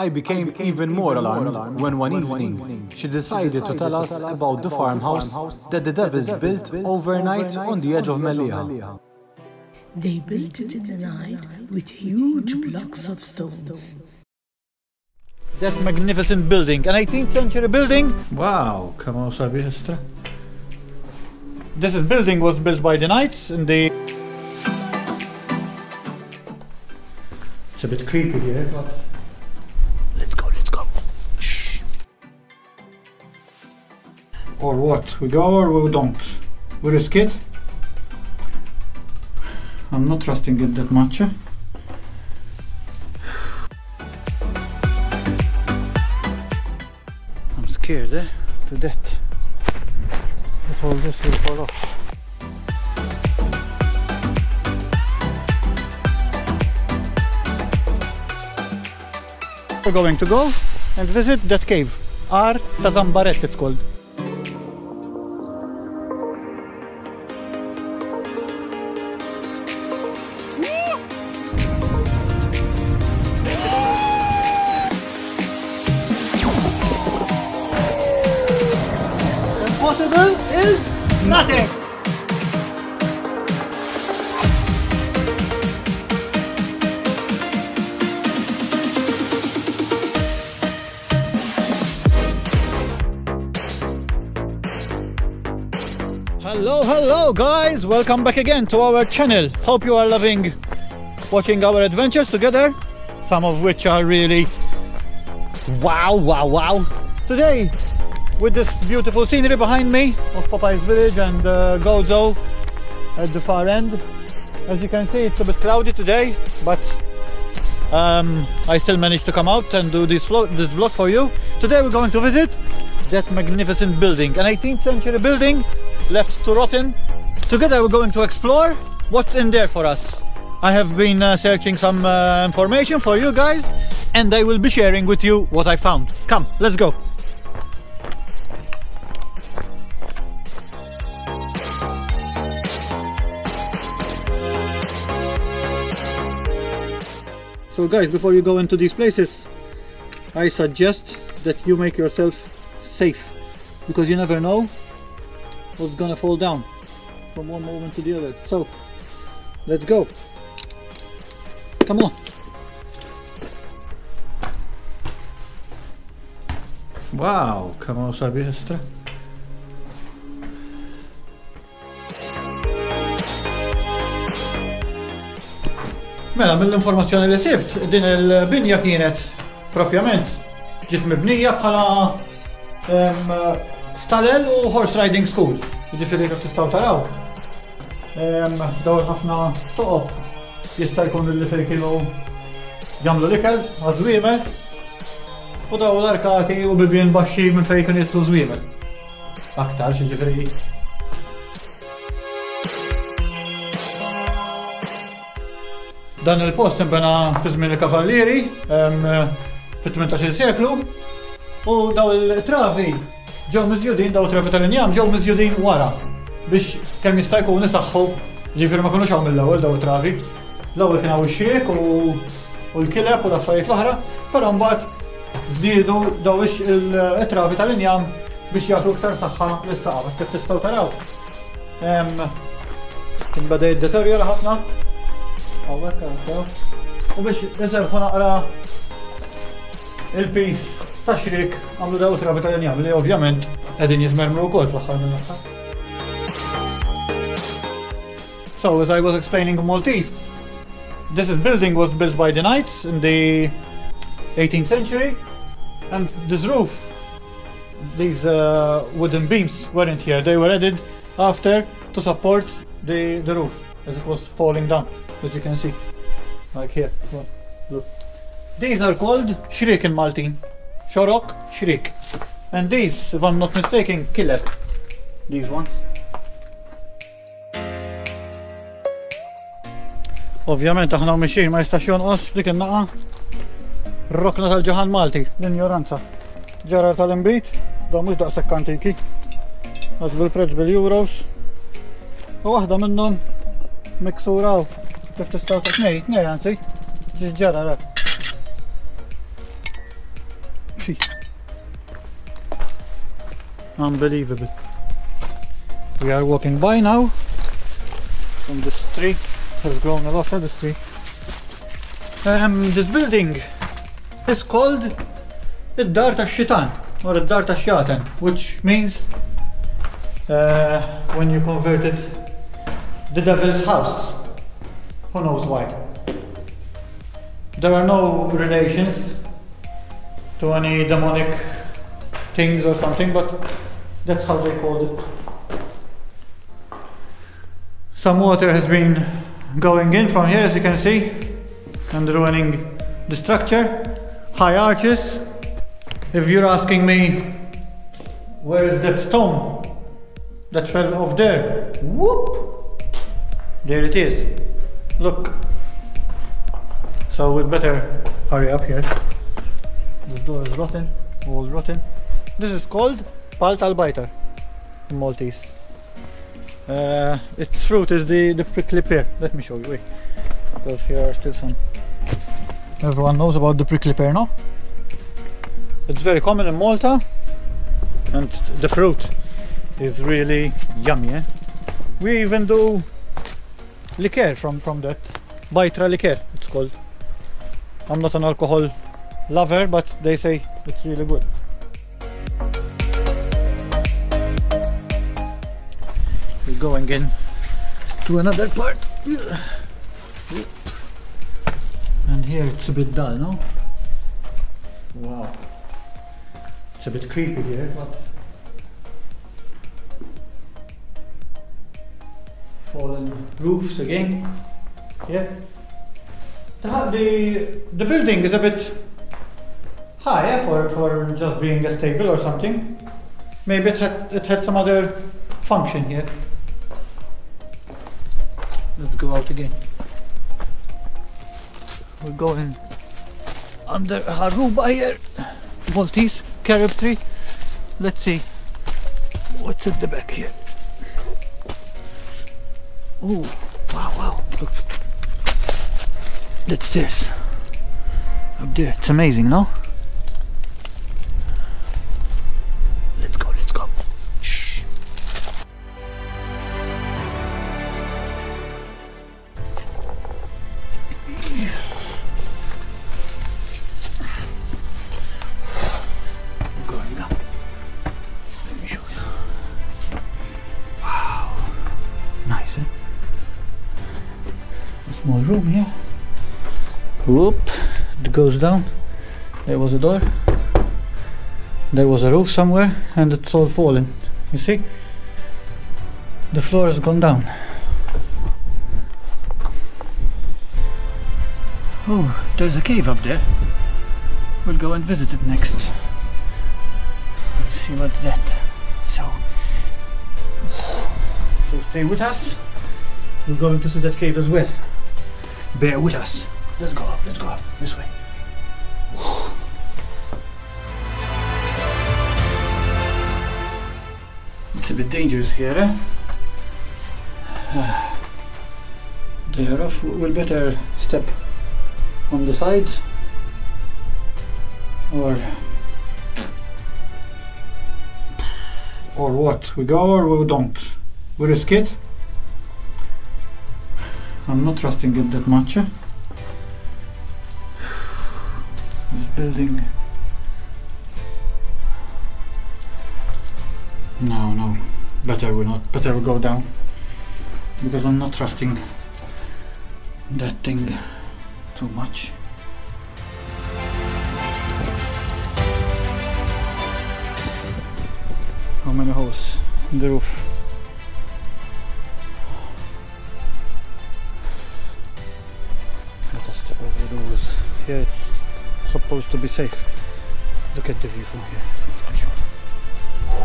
I became even more alarmed when one evening she decided to tell us about the farmhouse that the devils built overnight on the edge of Mellieha. They built it in the night with huge blocks of stones. That magnificent building, an 18th century building. Wow, come on, Sabiestra. This building was built by the knights and the. It's a bit creepy here, but Or what? We go or we don't? We risk it? I'm not trusting it that much. eh? I'm scared eh? to death. That all this will fall off. We're going to go and visit that cave. Għar Taż-Żambaret it's called. Hello, hello guys! Welcome back again to our channel. Hope you are loving watching our adventures together, some of which are really wow, wow, wow. Today, with this beautiful scenery behind me of Popeye's village and uh, Gozo at the far end. As you can see, it's a bit cloudy today, but um, I still managed to come out and do this, this vlog for you. Today we're going to visit that magnificent building, an 18th century building left to rotten. Together we're going to explore what's in there for us. I have been uh, searching some uh, information for you guys and I will be sharing with you what I found. Come, let's go. So guys, before you go into these places, I suggest that you make yourself safe because you never know what's gonna fall down from one moment to the other. So, let's go. Come on. Wow, come on, Sabiestra. Mela, mill-informazzjoni li sibt, din il-binja kienet propjament ġiet mibnija bħala stalel u horse riding school. Ġifiri kif tistaw taraw. Dawr ħafna toqob jista' jkun li fej kienu jagħmlu likel, għażwiemel. u daw l-arkati u bibien baxxi minn fej kienu jitlu żwiemel. Aktar, xi ġifiri Dan il-post imbena fi żmien il-kavallieri fit-18 seklu u daw il-travi ġew miżjudin daw travi tal-injam ġew miżjudin wara biex kemm jista' jkun nisaħħu ġifier ma kunux hawn mill-ewwel daw travi. L-ewwel kien hawn ix-xiek u l-kileb u l-affarijiet l-oħra, però mbagħad żdiedu daw il-travi tal-injam biex jagħtu iktar saħħa lis-saqa kif tistgħu taraw. Kien bada jiddeterjora ħafna U biex niserħu naqra il-pis għamlu daw travi tal-injam li ovvjament għedin jizmermru u kol fl-axħar minn. So, as I was explaining in Maltese, this building was built by the knights in the 18th century, and this roof, these uh, wooden beams weren't here. They were added after to support the, the roof as it was falling down, as you can see, like here. These are called shrik in Maltin. Shorok, shrik. And these, if I'm not mistaken, kileb. These ones. Ovvjament aħna mixin ma jistax jonqos dik in-naqa. Rokna tal-ġaħan Malti, l-ignoranza. Ġara tal-imbit, da mhux daqshekk antiki. Għaz bil-prezz bil-euros. U waħda minnhom miksuraw. Kif tistgħu ta' tnej, tnej anzi. Ġiġ ġara ra. Unbelievable. We are walking by now from this tree. Has grown a lot of this tree. Um, this building is called Id-Dar Shitan or Id-Dar Shatan, which means uh, when you converted the devil's house. Who knows why? There are no relations to any demonic things or something, but that's how they called it. Some water has been going in from here, as you can see, and ruining the structure. High arches. If you're asking me, where is that stone that fell off there? Whoop! There it is. Look. So we'd better hurry up here. This door is rotten, all rotten. This is called Palt al-Baitar in Maltese. Uh, its fruit is the, the prickly pear. Let me show you, wait. Because here are still some. Everyone knows about the prickly pear, no? It's very common in Malta and the fruit is really yummy. Eh? We even do liqueur from, from that. Bajtra liqueur, it's called. I'm not an alcohol lover, but they say it's really good. We're going in to another part. And here it's a bit dull, no? Wow. It's a bit creepy here, but fallen roofs again. Yeah. The, the, the building is a bit high for, for just being a stable or something. Maybe it had, it had some other function here. Let's go out again. We're going under Ħarruba here. Maltese carob tree. Let's see what's at the back here. Oh, wow, wow. Look. That's this. Up there. It's amazing, no? Room here. Whoop. It goes down. There was a door. There was a roof somewhere and it's all fallen. You see? The floor has gone down. Oh, there's a cave up there. We'll go and visit it next. Let's see what's that. So, so stay with us. We're going to see that cave as well. Bear with us. Let's go up, let's go up. This way. It's a bit dangerous here, eh? We'll better step on the sides or or what? We go or we don't? We risk it. I'm not trusting it that much. eh? This building. No, no. Better we not. Better we go down because I'm not trusting that thing too much. How many holes in the roof? Here it's supposed to be safe. Look at the view from here. Let me show you.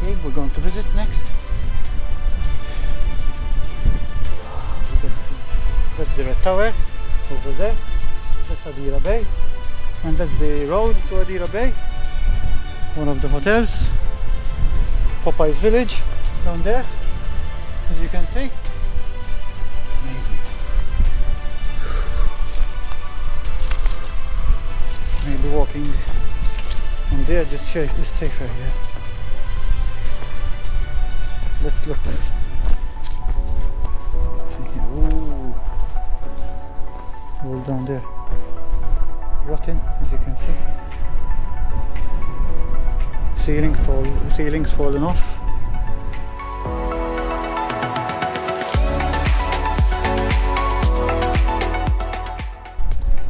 Okay, we're going to visit next. Look at the- That's the red tower over there. That's Għadira Bay. And that's the road to Għadira Bay. One of the hotels. Popeye's village down there. As you can see. On just sa- is safer here. Let's look. Ooh. All down there. Rotten, as you can see. Ceiling fall, ceilings falling off.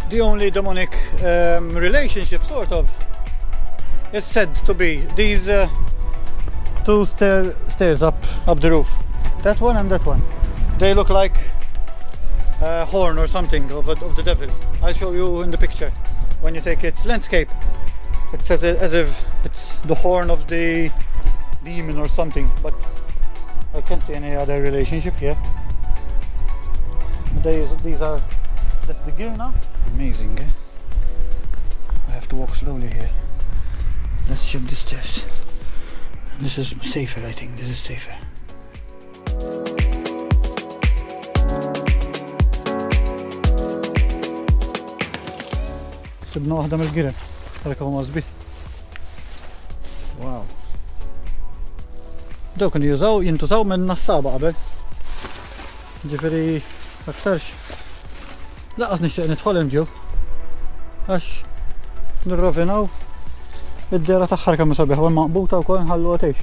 the only demonic um, relationship, sort of, is said to be these uh, two stair stairs up up the roof. That one and that one. They look like a horn or something of, a, of the devil. I'll show you in the picture when you take it landscape. It says it as if it's the horn of the demon or something, but I can't see any other relationship here. These, these are that's the gear now. Amazing, eh? I have to walk slowly here. Let's check the stairs. This is safer, I think. This is safer. سيبنا واحدة من الجيران هذاك هو مصبي واو daw kienu jużaw, jintużaw minn nassaba qabel. Ġifiri, aktarx. Laqas nixtieq nidħol hemm ġew. Id-dera taħħar kemm sabiħ u maqbuta wkoll nħallu għatejx.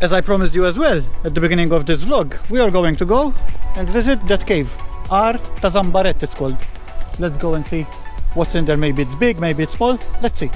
As I promised you as well at the beginning of this vlog, we are going to go and visit that cave. Ar Tazambaret it's called. Let's go and see what's in there. Maybe it's big, maybe it's small. Let's see.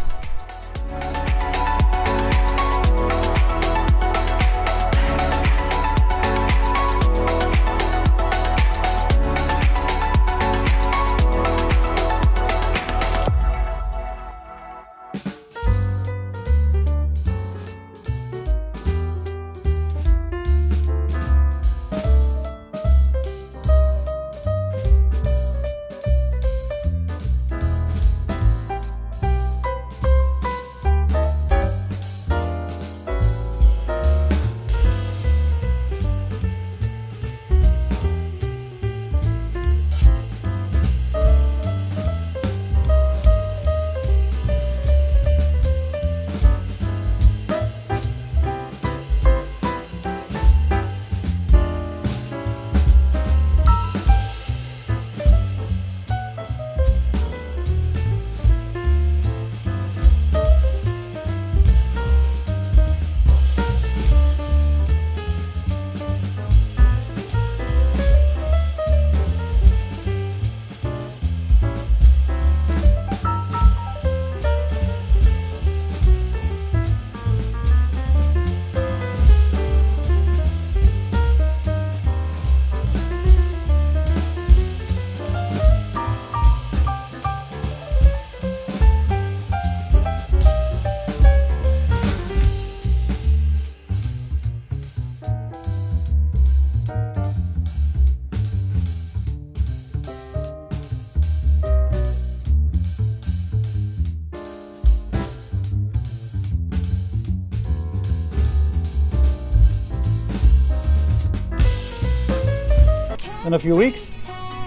In a few weeks.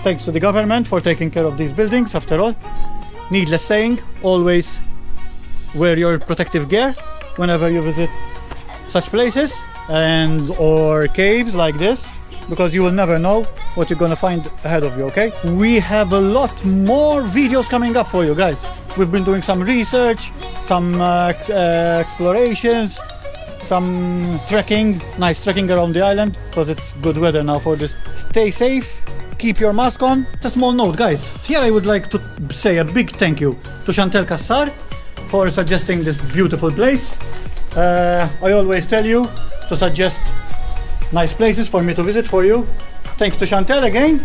Thanks to the government for taking care of these buildings after all. Needless saying, always wear your protective gear whenever you visit such places and or caves like this because you will never know what you're gonna find ahead of you, okay? We have a lot more videos coming up for you guys. We've been doing some research, some uh, uh, explorations, some trekking, nice trekking around the island because it's good weather now for this. Stay safe, keep your mask on. It's a small note, guys. Here I would like to say a big thank you to Chantel Kassar for suggesting this beautiful place. Uh, I always tell you to suggest nice places for me to visit for you. Thanks to Chantel again.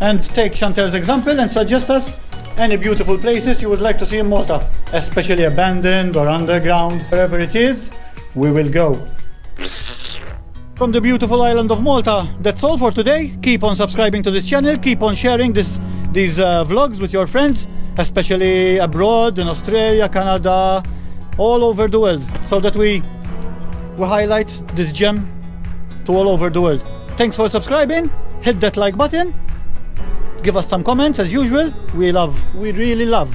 And take Chantel's example and suggest us any beautiful places you would like to see in Malta, especially abandoned or underground, wherever it is, we will go. From the beautiful island of Malta, that's all for today. Keep on subscribing to this channel, keep on sharing this these uh, vlogs with your friends, especially abroad in Australia, Canada, all over the world, so that we we highlight this gem to all over the world. Thanks for subscribing, hit that like button, Give us some comments as usual. We love, we really love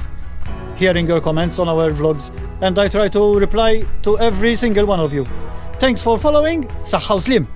hearing your comments on our vlogs and I try to reply to every single one of you. Thanks for following. Saħħaw slim!